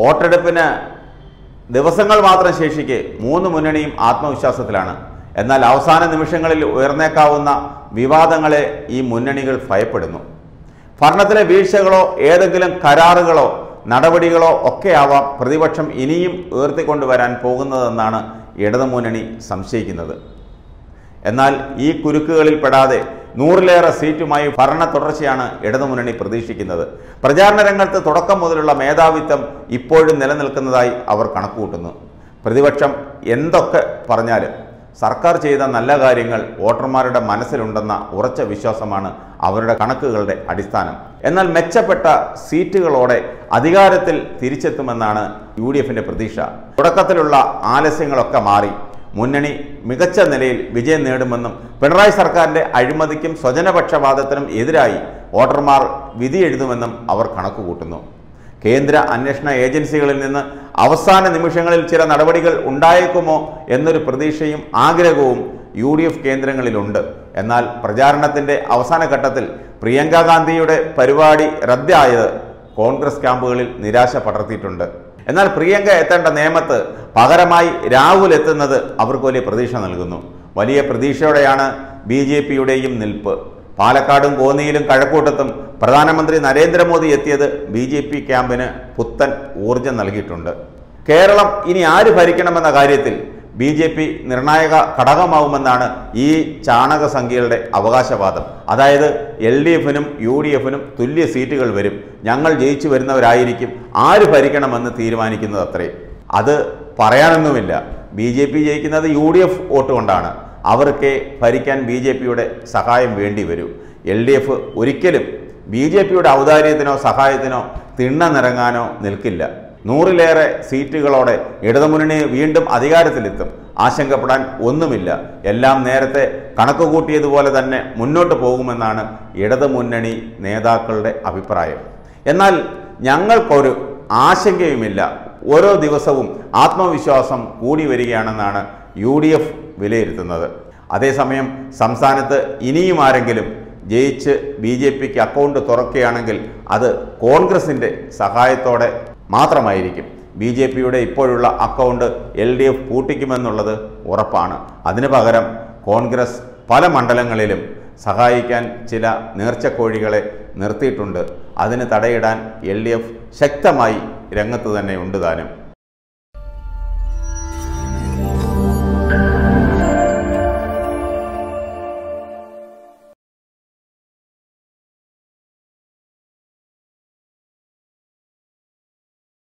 വോട്ടെടുപ്പിന് ദിവസങ്ങൾ മാത്രം ശേഷിക്കെ മൂന്ന് മുന്നണിയും ആത്മവിശ്വാസത്തിലാണ്. എന്നാൽ അവസാന നിമിഷങ്ങളിൽ ഉയർന്നേക്കാവുന്ന വിവാദങ്ങളെ ഈ മുന്നണികൾ ഭയപ്പെടുന്നു. ഭരണത്തിലെ വീഴ്ചകളോ ഏതെങ്കിലും കരാറുകളോ നടപടികളോ ഒക്കെയാവാം പ്രതിപക്ഷം ഇനിയും ഉയർത്തിക്കൊണ്ടുവരാൻ പോകുന്നതെന്നാണ് ഇടതുമുന്നണി സംശയിക്കുന്നത്. എന്നാൽ ഈ കുരുക്കുകളിൽ പെടാതെ നൂറിലേറെ സീറ്റുമായി ഭരണ തുടർച്ചയാണ് ഇടതുമുന്നണി പ്രതീക്ഷിക്കുന്നത്. പ്രചാരണ രംഗത്ത് തുടക്കം മുതലുള്ള മേധാവിത്വം ഇപ്പോഴും നിലനിൽക്കുന്നതായി അവർ കണക്കുകൂട്ടുന്നു. പ്രതിപക്ഷം എന്തൊക്കെ പറഞ്ഞാലും സർക്കാർ ചെയ്ത നല്ല കാര്യങ്ങൾ വോട്ടർമാരുടെ മനസ്സിലുണ്ടെന്ന ഉറച്ച വിശ്വാസമാണ് അവരുടെ കണക്കുകളുടെ അടിസ്ഥാനം. എന്നാൽ മെച്ചപ്പെട്ട സീറ്റുകളോടെ അധികാരത്തിൽ തിരിച്ചെത്തുമെന്നാണ് യു പ്രതീക്ഷ. തുടക്കത്തിലുള്ള ആലസ്യങ്ങളൊക്കെ മാറി. മുന്നണി മികച്ച നിലയിൽ വിജയം നേടുമെന്നും പിണറായി സർക്കാരിന്റെ അഴിമതിക്കും സ്വജനപക്ഷപാതത്തിനും എതിരായി വോട്ടർമാർ വിധിയെഴുതുമെന്നും അവർ കണക്കുകൂട്ടുന്നു. കേന്ദ്ര അന്വേഷണ ഏജൻസികളിൽ നിന്ന് അവസാന നിമിഷങ്ങളിൽ ചില നടപടികൾ ഉണ്ടായേക്കുമോ എന്നൊരു പ്രതീക്ഷയും ആഗ്രഹവും യു ഡി എഫ് കേന്ദ്രങ്ങളിലുണ്ട്. എന്നാൽ പ്രചാരണത്തിന്റെ അവസാന ഘട്ടത്തിൽ പ്രിയങ്ക ഗാന്ധിയുടെ പരിപാടി റദ്ദായത് കോൺഗ്രസ് ക്യാമ്പുകളിൽ നിരാശ പടർത്തിയിട്ടുണ്ട്. എന്നാൽ പ്രിയങ്ക എത്തേണ്ട നേമത്ത് പകരമായി രാഹുൽ എത്തുന്നത് അവർക്ക് വലിയ പ്രതീക്ഷ നൽകുന്നു. വലിയ പ്രതീക്ഷയോടെയാണ് ബി ജെ പിയുടെയും നിൽപ്പ്. പാലക്കാടും കോന്നിയിലും കഴക്കൂട്ടത്തും പ്രധാനമന്ത്രി നരേന്ദ്രമോദി എത്തിയത് ബി ജെ പി ക്യാമ്പിന് പുത്തൻ ഊർജം നൽകിയിട്ടുണ്ട്. കേരളം ഇനി ആര് ഭരിക്കണമെന്ന കാര്യത്തിൽ ബി ജെ പി നിർണായക ഘടകമാവുമെന്നാണ് ഈ ചാണക സംഖ്യകളുടെ അവകാശവാദം. അതായത് എൽ ഡി എഫിനും യു ഡി എഫിനും തുല്യ സീറ്റുകൾ വരും. ഞങ്ങൾ ജയിച്ചു വരുന്നവരായിരിക്കും. ആര് ഭരിക്കണമെന്ന് തീരുമാനിക്കുന്നത് അത്രേ. അത് പറയാനൊന്നുമില്ല. ബി ജെ പി ജയിക്കുന്നത് യു ഡി എഫ് വോട്ട് കൊണ്ടാണ്. അവർക്ക് ഭരിക്കാൻ ബി ജെ പിയുടെ സഹായം വേണ്ടി വരൂ. എൽ ഡി എഫ് ഒരിക്കലും ബി ജെ പിയുടെ ഔദാര്യത്തിനോ സഹായത്തിനോ തിണ്ണ തിണ്ണനിറങ്ങാനോ നിൽക്കില്ല. നൂറിലേറെ സീറ്റുകളോടെ ഇടതുമുന്നണി വീണ്ടും അധികാരത്തിലെത്തും. ആശങ്കപ്പെടാൻ ഒന്നുമില്ല. എല്ലാം നേരത്തെ കണക്കുകൂട്ടിയതുപോലെ തന്നെ മുന്നോട്ട് പോകുമെന്നാണ് ഇടതുമുന്നണി നേതാക്കളുടെ അഭിപ്രായം. എന്നാൽ ഞങ്ങൾക്കൊരു ആശങ്കയുമില്ല. ഓരോ ദിവസവും ആത്മവിശ്വാസം കൂടി വരികയാണെന്നാണ് യു ഡി എഫ് വിലയിരുത്തുന്നത്. അതേസമയം സംസ്ഥാനത്ത് ഇനിയും ആരെങ്കിലും ജയിച്ച് ബി ജെ പിക്ക് അക്കൗണ്ട് തുറക്കുകയാണെങ്കിൽ അത് കോൺഗ്രസിന്റെ സഹായത്തോടെ മാത്രമായിരിക്കും. ബി ജെ പിയുടെ ഇപ്പോഴുള്ള അക്കൗണ്ട് എൽ ഡി എഫ് പൂട്ടിക്കുമെന്നുള്ളത് ഉറപ്പാണ്. അതിനു പകരം കോൺഗ്രസ് പല മണ്ഡലങ്ങളിലും സഹായിക്കാൻ ചില നേർച്ചക്കോഴികളെ നിർത്തിയിട്ടുണ്ട്. അതിന് തടയിടാൻ എൽ ഡി എഫ് ശക്തമായി രംഗത്ത് തന്നെ ഉണ്ട് താനും.